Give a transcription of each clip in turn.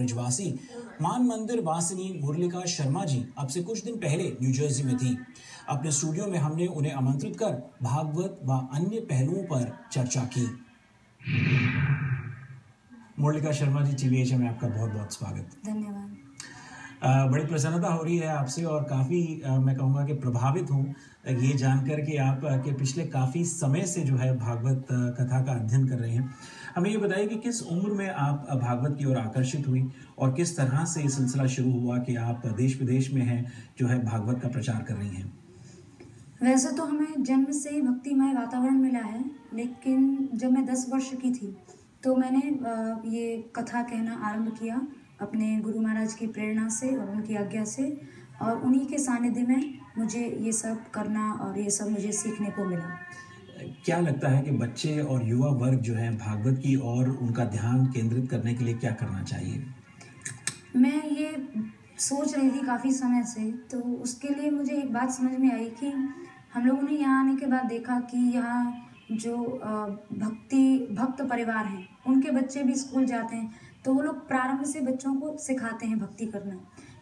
ब्रजवासी। मान मंदिर वासिनी मुरलिका शर्मा जी अब से कुछ दिन पहले न्यूजर्सी में थी। अपने स्टूडियो में हमने उन्हें आमंत्रित कर भागवत व अन्य पहलुओं पर चर्चा की। मुरलिका शर्मा जी टीवी में आपका बहुत बहुत स्वागत। धन्यवाद। बड़ी प्रसन्नता हो रही है आपसे और काफ़ी मैं कहूँगा कि प्रभावित हूँ ये जानकर कि आप के पिछले काफ़ी समय से जो है भागवत कथा का अध्ययन कर रहे हैं। हमें ये बताइए कि किस उम्र में आप भागवत की ओर आकर्षित हुई और किस तरह से ये सिलसिला शुरू हुआ कि आप देश विदेश में हैं, जो है भागवत का प्रचार कर रही हैं? वैसे तो हमें जन्म से ही भक्तिमय वातावरण मिला है, लेकिन जब मैं दस वर्ष की थी तो मैंने ये कथा कहना आरंभ किया अपने गुरु महाराज की प्रेरणा से और उनकी आज्ञा से और उन्हीं के सानिध्य में मुझे ये सब करना और ये सब मुझे सीखने को मिला। क्या लगता है कि बच्चे और युवा वर्ग जो है भागवत की और उनका ध्यान केंद्रित करने के लिए क्या करना चाहिए? मैं ये सोच रही थी काफ़ी समय से तो उसके लिए मुझे एक बात समझ में आई कि हम लोगों ने यहाँ आने के बाद देखा कि यहाँ जो भक्ति भक्त परिवार हैं उनके बच्चे भी स्कूल जाते हैं। तो वो लोग प्रारंभ से बच्चों को सिखाते हैं भक्ति करना।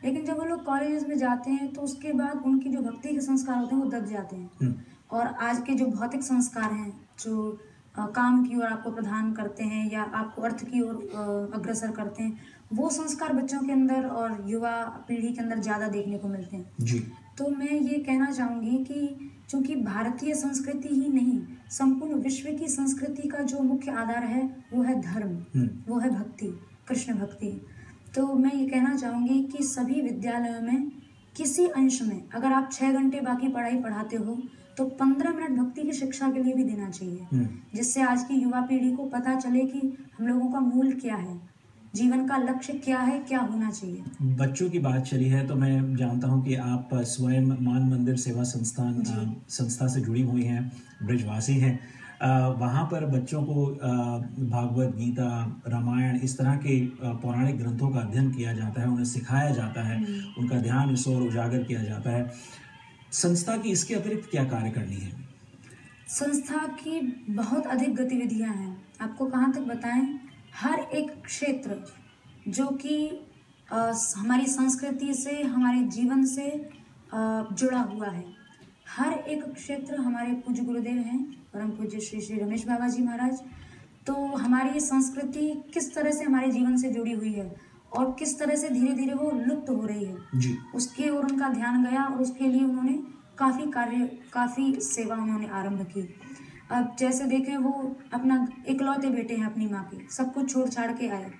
लेकिन जब वो लोग कॉलेज में जाते हैं तो उसके बाद उनकी जो भक्ति के संस्कार होते हैं वो दब जाते हैं। हम्म, और आज के जो भौतिक संस्कार हैं जो काम की ओर आपको प्रदान करते हैं या आपको अर्थ की ओर अग्रसर करते हैं वो संस्कार बच्चों के अंदर और युवा पीढ़ी के अंदर ज़्यादा देखने को मिलते हैं। जी। तो मैं ये कहना चाहूँगी कि चूँकि भारतीय संस्कृति ही नहीं संपूर्ण विश्व की संस्कृति का जो मुख्य आधार है वो है धर्म हम्म, वो है भक्ति। कृष्ण भक्ति। तो मैं ये कहना चाहूँगी कि सभी विद्यालयों में किसी अंश में अगर आप छः घंटे बाकी पढ़ाई पढ़ाते हो तो पंद्रह मिनट भक्ति की शिक्षा के लिए भी देना चाहिए। हम्म, जिससे आज की युवा पीढ़ी को पता चले कि हम लोगों का मूल क्या है जीवन का लक्ष्य क्या है क्या होना चाहिए। बच्चों की बात चली है तो मैं जानता हूँ कि आप स्वयं मान मंदिर सेवा संस्थान संस्था से जुड़ी हुई हैं ब्रिजवासी हैं। वहाँ पर बच्चों को भागवत गीता रामायण इस तरह के पौराणिक ग्रंथों का अध्ययन किया जाता है उन्हें सिखाया जाता है उनका ध्यान इस ओर उजागर किया जाता है। संस्था की इसके अतिरिक्त क्या कार्य करनी है? संस्था की बहुत अधिक गतिविधियाँ हैं। आपको कहाँ तक बताएँ? हर एक क्षेत्र जो कि हमारी संस्कृति से हमारे जीवन से जुड़ा हुआ है। हर एक क्षेत्र हमारे पूज्य गुरुदेव हैं परम पूज्य श्री श्री रमेश बाबा जी महाराज। तो हमारी ये संस्कृति किस तरह से हमारे जीवन से जुड़ी हुई है और किस तरह से धीरे धीरे वो लुप्त हो रही है? जी। उसकी ओर उनका ध्यान गया और उसके लिए उन्होंने काफ़ी कार्य काफ़ी सेवा उन्होंने आरंभ की। अब जैसे देखें वो अपना इकलौते बेटे हैं अपनी माँ के सब कुछ छोड़ छाड़ के आए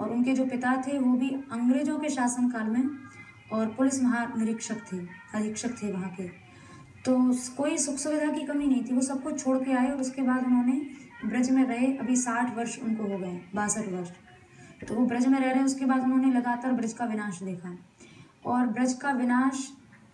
और उनके जो पिता थे वो भी अंग्रेज़ों के शासनकाल में और पुलिस महानिरीक्षक थे अधीक्षक थे वहाँ के। तो कोई सुख सुविधा की कमी नहीं थी। वो सब कुछ छोड़ के आए और उसके बाद उन्होंने ब्रज में रहे। अभी साठ वर्ष उनको हो गए बासठ वर्ष। तो वो ब्रज में रह रहे उसके बाद उन्होंने लगातार ब्रज का विनाश देखा। और ब्रज का विनाश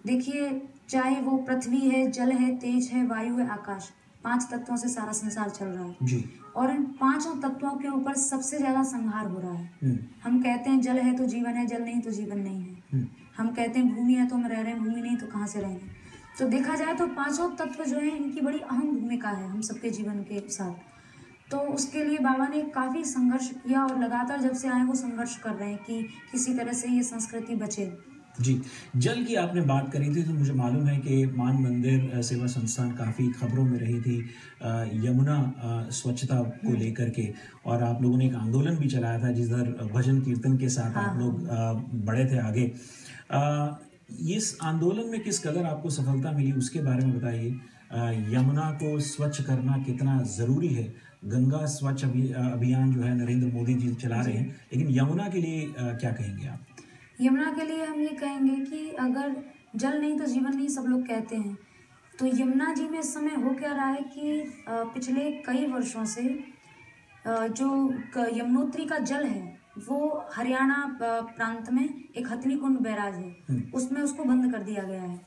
देखिए चाहे वो पृथ्वी है जल है तेज है वायु है आकाश पाँच तत्वों से सारा संसार चल रहा है। जी। और इन पाँचों तत्वों के ऊपर सबसे ज़्यादा संहार हो रहा है। हम्म, हम कहते हैं जल है तो जीवन है जल नहीं तो जीवन नहीं है। हम्म, हम कहते हैं भूमि है तो हम रह रहे हैं भूमि नहीं तो कहाँ से रहेंगे? तो देखा जाए तो पाँचों तत्व जो है इनकी बड़ी अहम भूमिका है हम सबके जीवन के साथ। तो उसके लिए बाबा ने काफ़ी संघर्ष किया और लगातार जब से आए वो संघर्ष कर रहे हैं कि किसी तरह से ये संस्कृति बचे। जी जल की आपने बात करी थी तो मुझे मालूम है कि मान मंदिर सेवा संस्थान काफ़ी खबरों में रही थी यमुना स्वच्छता को लेकर के। और आप लोगों ने एक आंदोलन भी चलाया था जिधर भजन कीर्तन के साथ हाँ। आप लोग बढ़े थे आगे। इस आंदोलन में किस कदर आपको सफलता मिली उसके बारे में बताइए। यमुना को स्वच्छ करना कितना ज़रूरी है? गंगा स्वच्छ अभि, अभियान जो है नरेंद्र मोदी जी चला रहे हैं। लेकिन यमुना के लिए क्या कहेंगे आप? यमुना के लिए हम ये कहेंगे कि अगर जल नहीं तो जीवन नहीं सब लोग कहते हैं। तो यमुना जी में इस समय हो क्या रहा है कि पिछले कई वर्षों से जो यमुनोत्री का जल है वो हरियाणा प्रांत में एक हथनी कुंड बैराज है। हम्म। उसमें उसको बंद कर दिया गया है।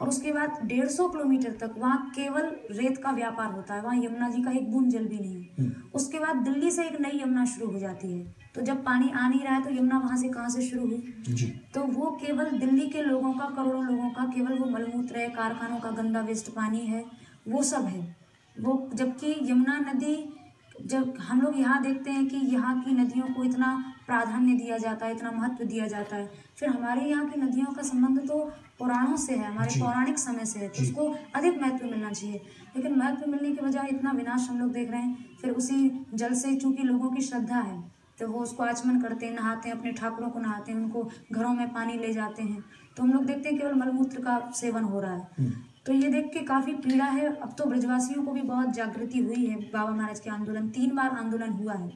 और उसके बाद डेढ़ सौ किलोमीटर तक वहाँ केवल रेत का व्यापार होता है। वहाँ यमुना जी का एक बूंद जल भी नहीं है। हम्म, उसके बाद दिल्ली से एक नई यमुना शुरू हो जाती है। तो जब पानी आ नहीं रहा है तो यमुना वहाँ से कहाँ से शुरू हुई? तो वो केवल दिल्ली के लोगों का करोड़ों लोगों का केवल वो मलमूत्र है कारखानों का गंदा वेस्ट पानी है वो सब है। वो जबकि यमुना नदी जब हम लोग यहाँ देखते हैं कि यहाँ की नदियों को इतना प्राधान्य दिया जाता है इतना महत्व दिया जाता है फिर हमारे यहाँ की नदियों का संबंध तो पुराणों से है हमारे पौराणिक समय से है तो उसको अधिक महत्व मिलना चाहिए। लेकिन महत्व मिलने के बजाय इतना विनाश हम लोग देख रहे हैं फिर उसी जल से चूँकि लोगों की श्रद्धा है तो वो उसको आचमन करते हैं नहाते हैं अपने ठाकुरों को नहाते हैं उनको घरों में पानी ले जाते हैं। तो हम लोग देखते हैं केवल मलमूत्र का सेवन हो रहा है। हम्म, तो ये देख के काफ़ी पीड़ा है। अब तो ब्रजवासियों को भी बहुत जागृति हुई है बाबा महाराज के आंदोलन। तीन बार आंदोलन हुआ है।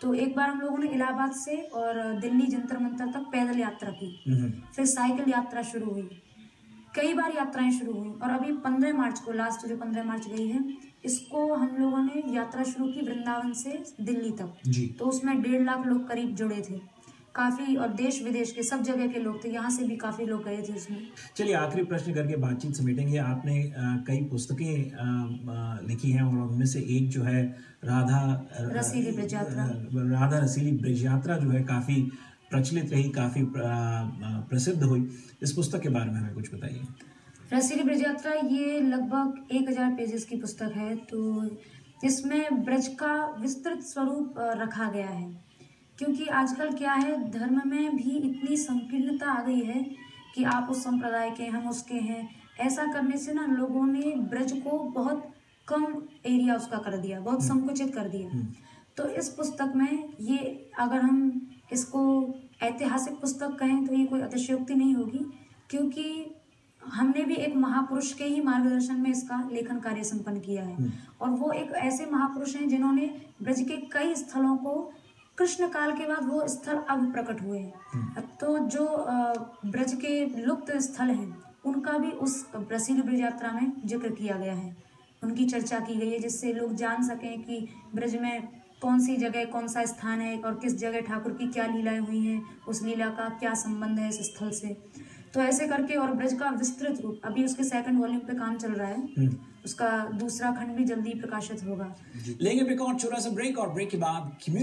तो एक बार हम लोगों ने इलाहाबाद से और दिल्ली जंतर मंतर तक पैदल यात्रा की। हम्म, फिर साइकिल यात्रा शुरू हुई। कई बार यात्राएँ शुरू हुई और अभी पंद्रह मार्च को लास्ट जो पंद्रह मार्च गई है इसको हम लोगों ने यात्रा शुरू की वृंदावन से दिल्ली तक। तो उसमें डेढ़ लाख लोग करीब जुड़े थे। काफ़ी और देश विदेश के सब जगह के लोग थे यहाँ से भी काफ़ी लोग गए थे उसमें। चलिए आखिरी प्रश्न करके बातचीत समेटेंगे आपने कई पुस्तकें लिखी हैं और उनमें से एक जो है राधा रसीली ब्रज यात्रा। राधा रसीली ब्रज यात्रा जो है काफ़ी प्रचलित रही काफ़ी प्रसिद्ध हुई। इस पुस्तक के बारे में हमें कुछ बताइए। रसीली ब्रज यात्रा ये लगभग एक हज़ार पेजेस की पुस्तक है तो इसमें ब्रज का विस्तृत स्वरूप रखा गया है। क्योंकि आजकल क्या है धर्म में भी इतनी संकीर्णता आ गई है कि आप उस संप्रदाय के हम उसके हैं। ऐसा करने से ना लोगों ने ब्रज को बहुत कम एरिया उसका कर दिया बहुत संकुचित कर दिया। हम्म, तो इस पुस्तक में ये अगर हम इसको ऐतिहासिक पुस्तक कहें तो ये कोई अतिशयोक्ति नहीं होगी क्योंकि हमने भी एक महापुरुष के ही मार्गदर्शन में इसका लेखन कार्य संपन्न किया है। हम्म। और वो एक ऐसे महापुरुष हैं जिन्होंने ब्रज के कई स्थलों को कृष्ण काल के बाद वो स्थल अब प्रकट हुए हैं। तो जो ब्रज के लुप्त स्थल हैं उनका भी उस रसीली ब्रज यात्रा में ज़िक्र किया गया है। उनकी चर्चा की गई है जिससे लोग जान सकें कि ब्रज में कौन सी जगह कौन सा स्थान है और किस जगह ठाकुर की क्या लीलाएँ हुई हैं उस लीला का क्या संबंध है इस स्थल से। तो ऐसे करके और ब्रज का विस्तृत रूप अभी उसके सेकंड वॉल्यूम पे काम चल रहा है। हम्म। उसका दूसरा खंड भी जल्दी प्रकाशित होगा। लेंगे ब्रेक और छोटा सा ब्रेक और ब्रेक के बाद